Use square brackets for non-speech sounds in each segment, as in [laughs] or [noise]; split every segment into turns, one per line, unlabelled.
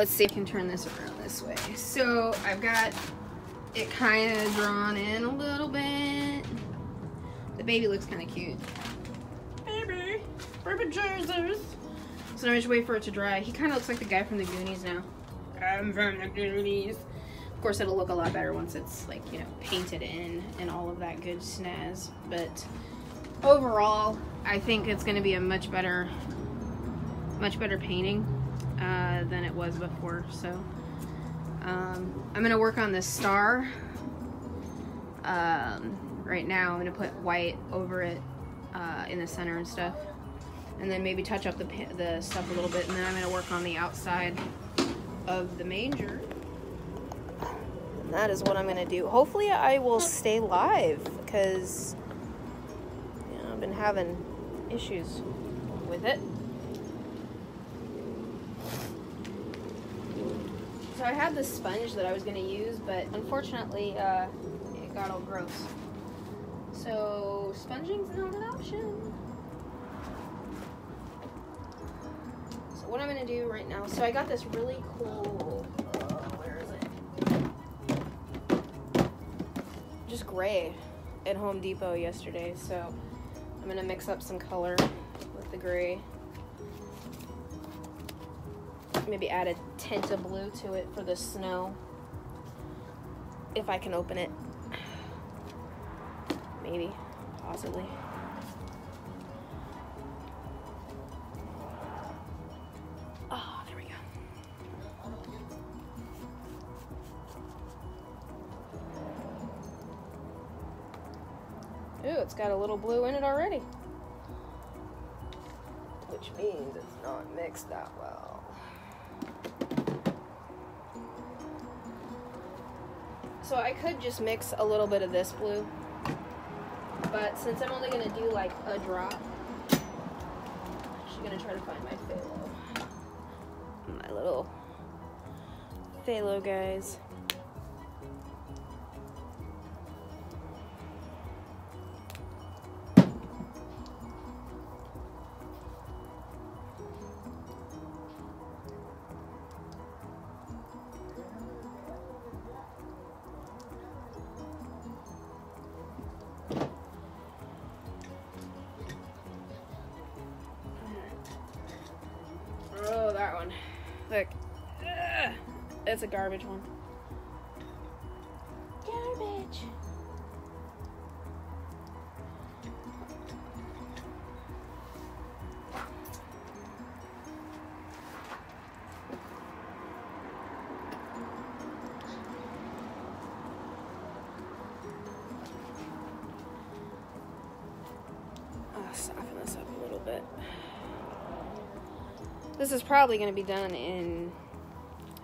Let's see if I can turn this around this way. So I've got it kind of drawn in a little bit. The baby looks kind of cute. Baby, baby Jesus. So now I just wait for it to dry. He kind of looks like the guy from the Goonies now. I'm from the Goonies. Of course, it'll look a lot better once it's like, you know, painted in and all of that good snaz. But overall, I think it's going to be a much better, much better painting uh, than it was before. So um, I'm going to work on this star. Um, right now, I'm to put white over it uh, in the center and stuff. And then maybe touch up the, the stuff a little bit. And then I'm to work on the outside of the manger. And that is what I'm going to do. Hopefully I will stay live because you know, I've been having issues with it. So I had this sponge that I was going to use, but unfortunately uh, it got all gross. So sponging's not an option. So what I'm going to do right now, so I got this really cool, uh, where is it? Just gray at Home Depot yesterday, so I'm going to mix up some color with the gray. Maybe add a tint of blue to it for the snow. If I can open it. Maybe. Possibly. Oh, there we go. Ooh, it's got a little blue in it already. Which means it's not mixed that well. So I could just mix a little bit of this blue. But since I'm only going to do like a drop, I'm actually going to try to find my phthalo. My little phthalo guys. Look. It's a garbage one. Probably going to be done in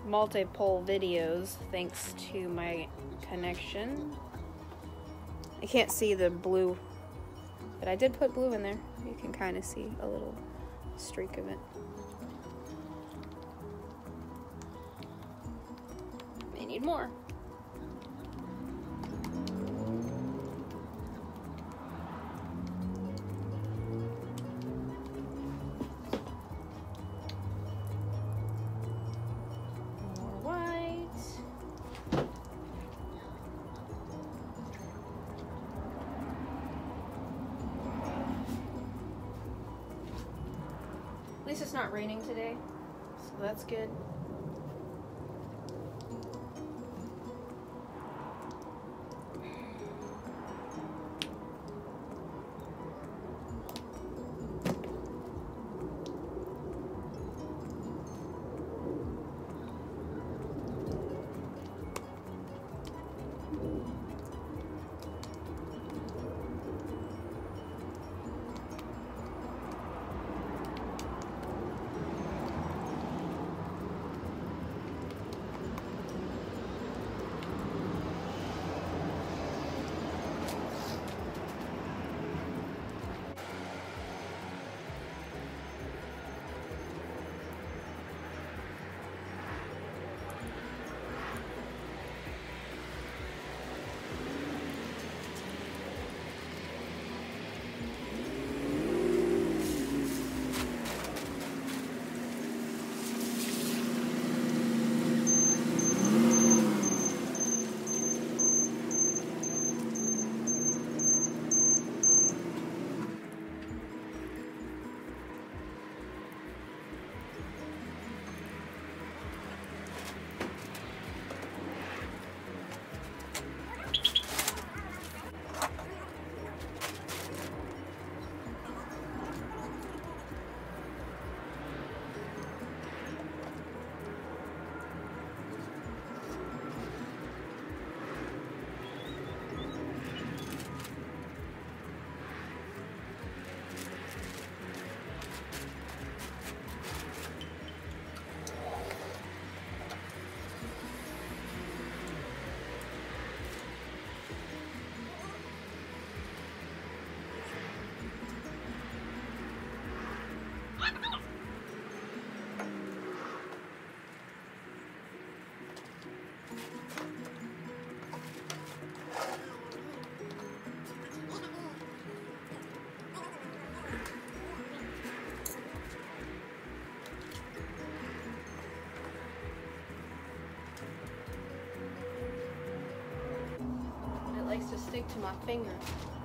multiple videos thanks to my connection. I can't see the blue, but I did put blue in there. You can kind of see a little streak of it. May need. More so likes to stick to my finger.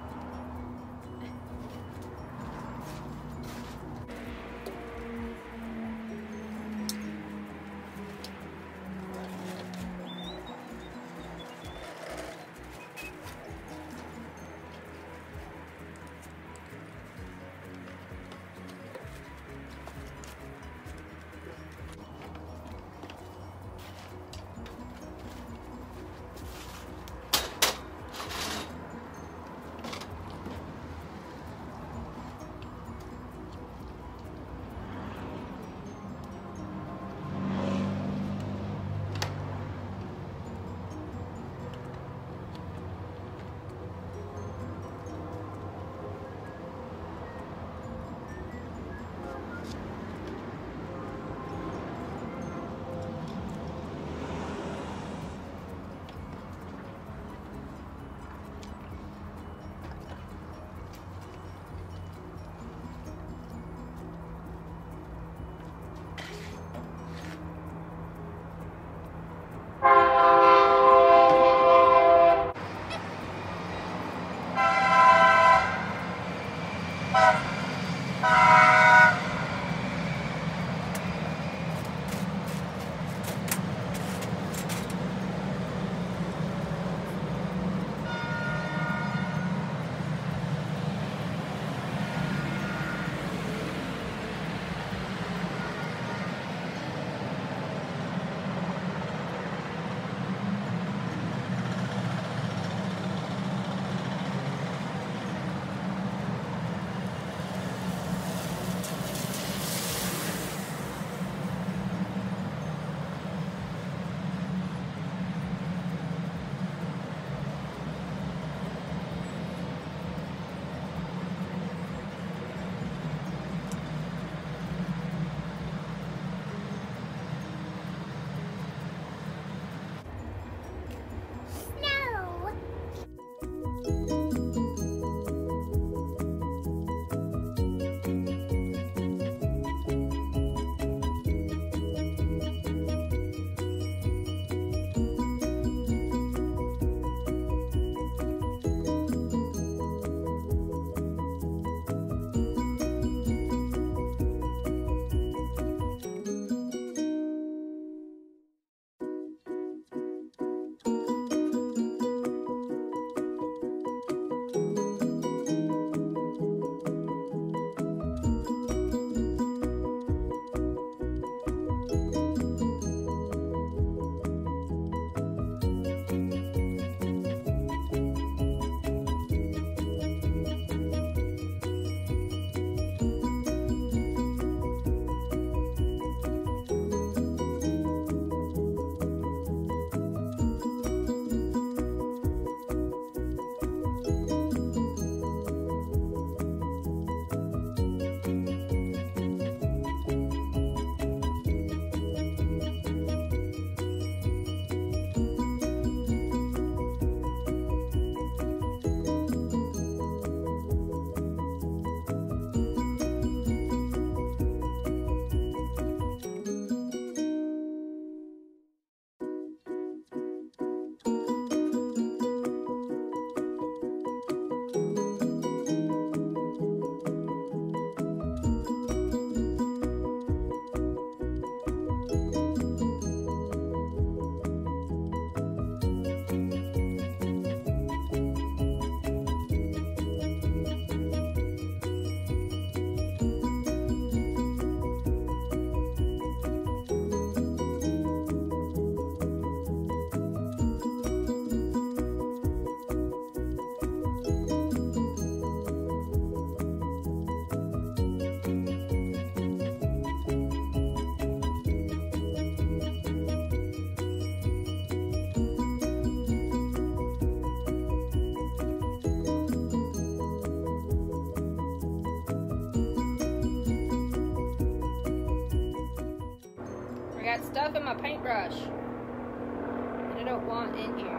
Stuff in my paintbrush that I don't want in here.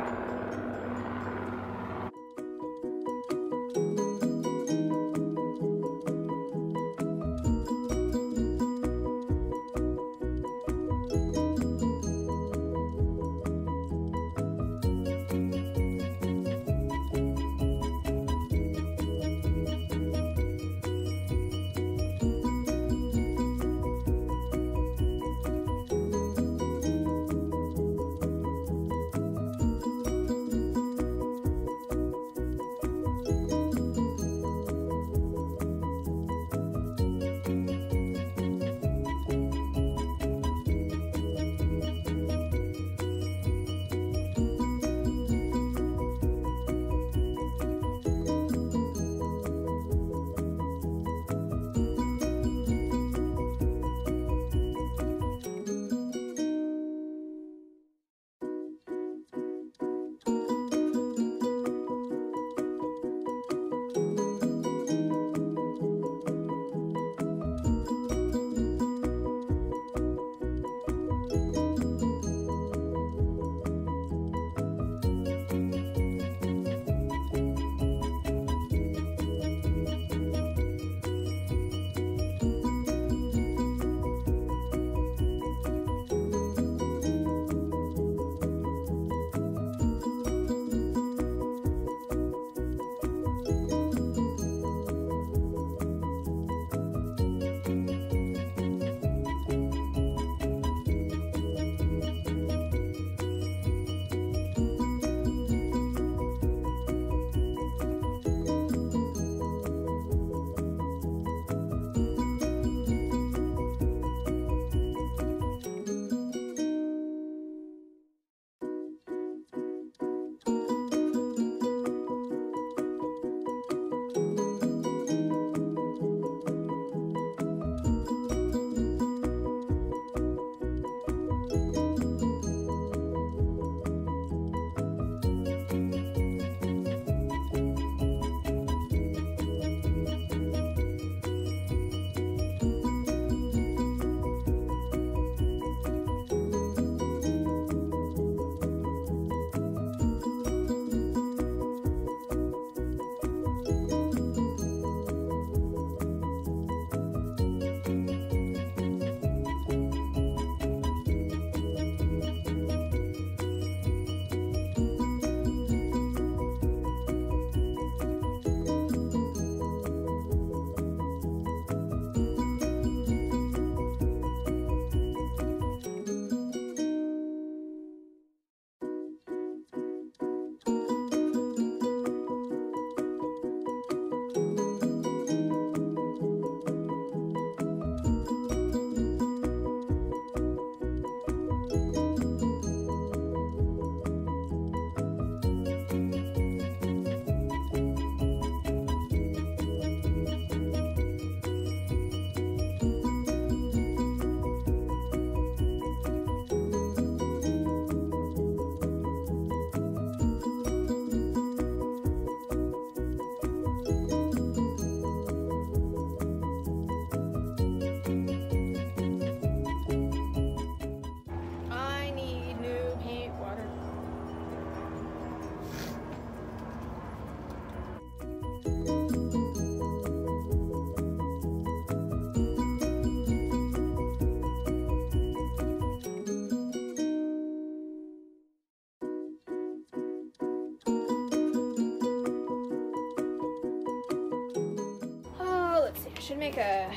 Make a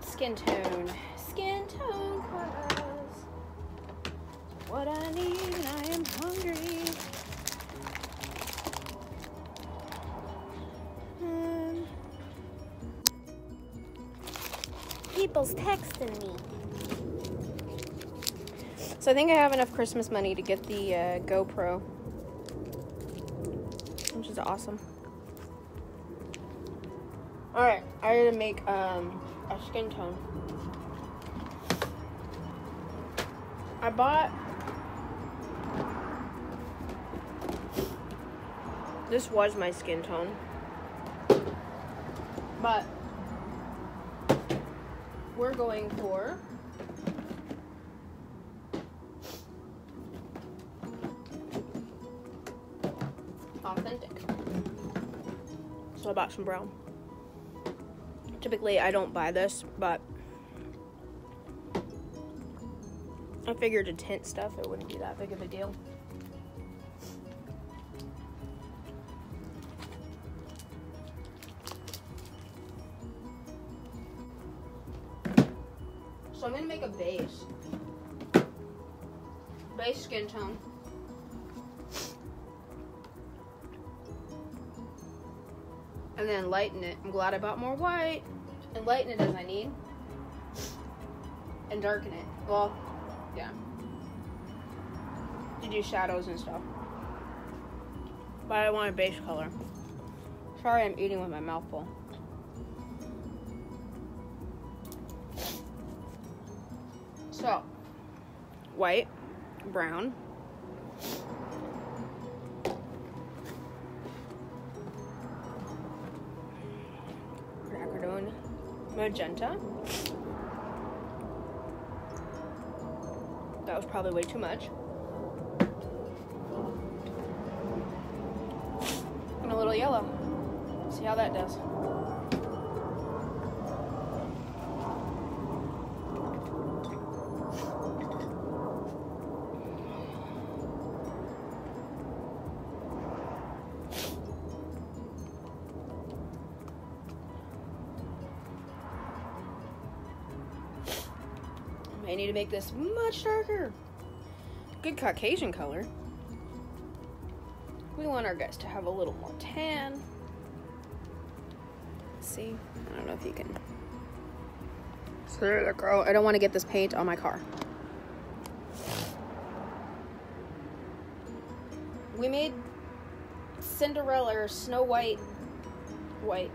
skin tone. Skin tone. What I need, and I am hungry. Um, people's texting me. So I think I have enough Christmas money to get the uh, GoPro, which is awesome. Gotta make um, a skin tone. I bought this was my skin tone, but we're going for authentic. So I bought some brown. Typically, I don't buy this, but I figured to tint stuff, it wouldn't be that big of a deal. Lighten it. I'm glad I bought more white. And lighten it as I need. And darken it. Well, yeah. To do shadows and stuff. But I want a base color. Sorry I'm eating with my mouth full. So, white, brown, Magenta. That was probably way too much. And a little yellow. See how that does. To make this much darker. Good Caucasian color. We want our guys to have a little more tan. See? I don't know if you can. There you go. I don't want to get this paint on my car. We made Cinderella or Snow White white.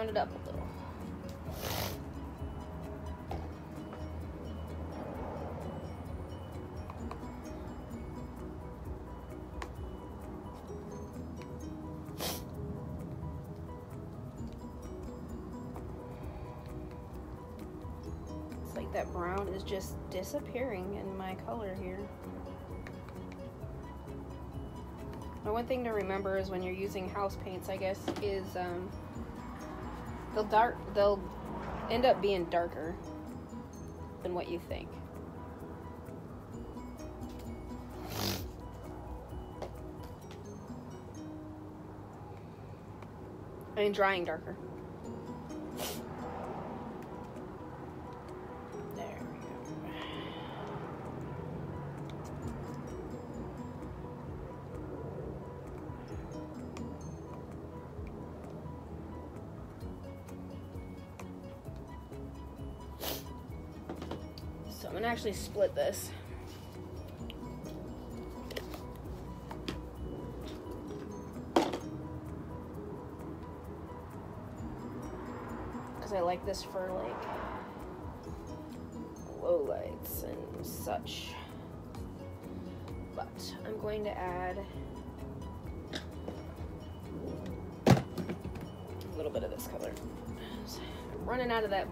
Round it up a little. It's like that brown is just disappearing in my color here. Now, one thing to remember is when you're using house paints, I guess, is um, they'll dark they'll end up being darker than what you think. I mean drying darker. Gonna actually split this. Because I like this for like low lights and such. But I'm going to add a little bit of this color. I'm running out of that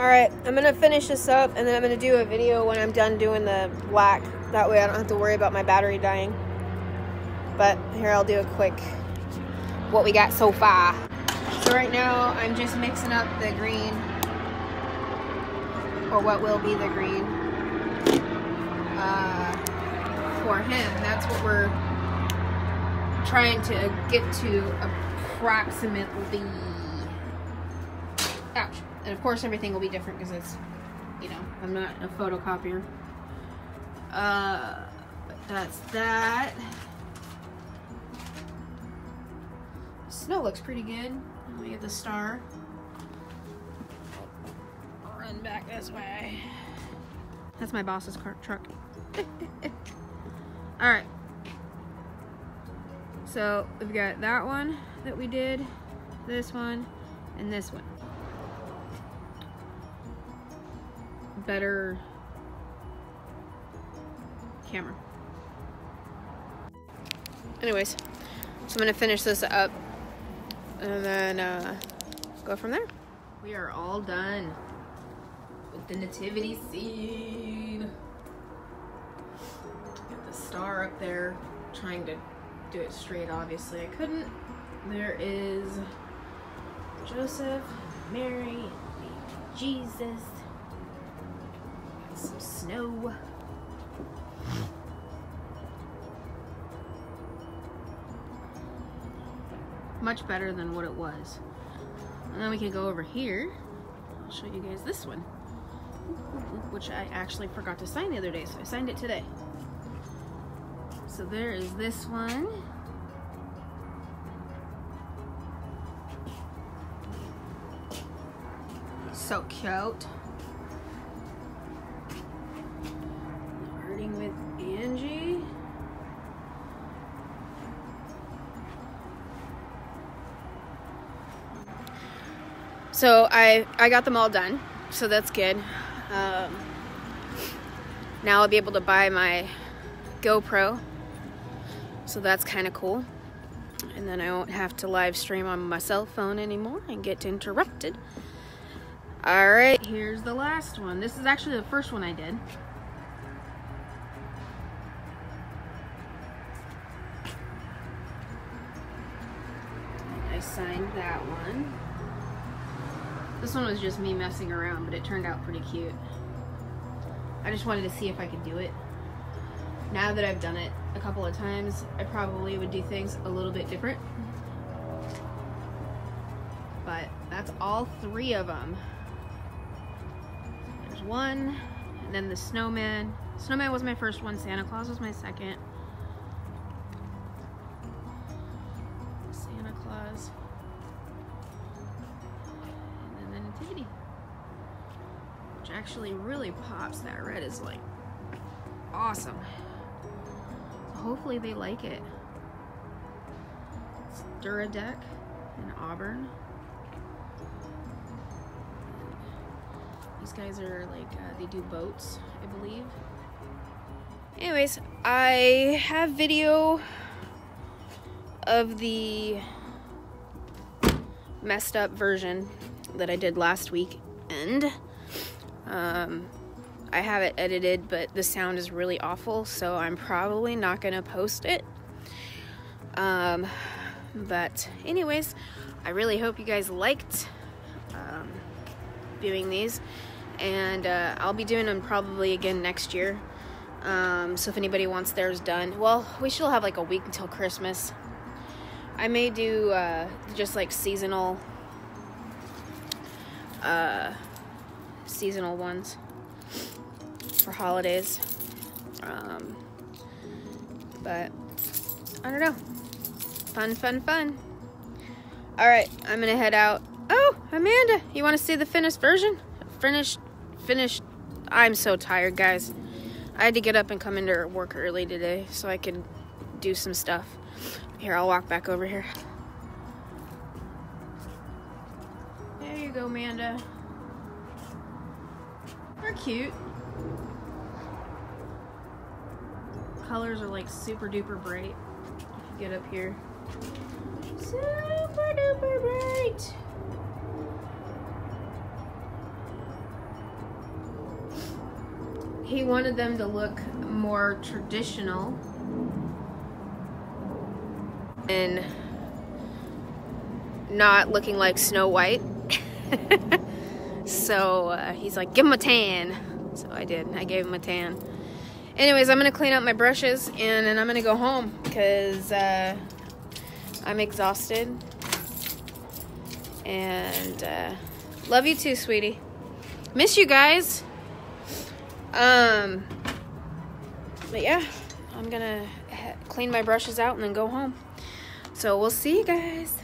Alright, I'm gonna finish this up and then I'm gonna do a video when I'm done doing the black. That way I don't have to worry about my battery dying. But here I'll do a quick what we got so far. So right now I'm just mixing up the green or what will be the green uh, for him. That's what we're trying to get to approximately. And of course everything will be different because it's, you know, I'm not a photocopier. Uh, that's that. Snow looks pretty good. Let me get the star. Run back this way. That's my boss's car truck. [laughs] All right. So we've got that one that we did, this one, and this one. Better camera. Anyways, so I'm gonna finish this up and then uh, go from there. We are all done with the nativity scene. Got the star up there, trying to do it straight, obviously I couldn't. There is Joseph, Mary, Jesus, some snow. Much better than what it was. And then we can go over here. I'll show you guys this one, which I actually forgot to sign the other day, so I signed it today. So there is this one. So cute. So I I got them all done, so that's good. Um, now I'll be able to buy my GoPro, so that's kind of cool. And then I won't have to live stream on my cell phone anymore and get interrupted. All right, here's the last one. This is actually the first one I did. I signed that one. This one was just me messing around, but it turned out pretty cute. I just wanted to see if I could do it. Now that I've done it a couple of times, I probably would do things a little bit different. But that's all three of them. There's one, and then the snowman. Snowman was my first one, Santa Claus was my second. Actually really pops. That red is like awesome. So hopefully they like it. It's Duradek in Auburn. These guys are like, uh, they do boats, I believe. Anyways, I have video of the messed up version that I did last week, and um, I have it edited, but the sound is really awful, so I'm probably not gonna post it. Um, but, anyways, I really hope you guys liked um, viewing these and uh, I'll be doing them probably again next year. Um, so if anybody wants theirs done, well, we still have like a week until Christmas. I may do uh, just like seasonal, uh, seasonal ones for holidays. Um, but I don't know. Fun, fun, fun. All right, I'm gonna head out. Oh, Amanda, you want to see the finished version? Finished finished. I'm so tired, guys. I had to get up and come into work early today so I could do some stuff. Here, I'll walk back over here. There you go, Amanda. They're cute. Colors are like super duper bright. If you get up here. Super duper bright. he wanted them to look more traditional. And not looking like Snow White. [laughs] so uh, he's like, give him a tan. So I did. I gave him a tan. Anyways, I'm going to clean up my brushes and then I'm going to go home because uh, I'm exhausted. And uh, love you too, sweetie. Miss you guys. Um, but yeah, I'm going to clean my brushes out and then go home. So we'll see you guys.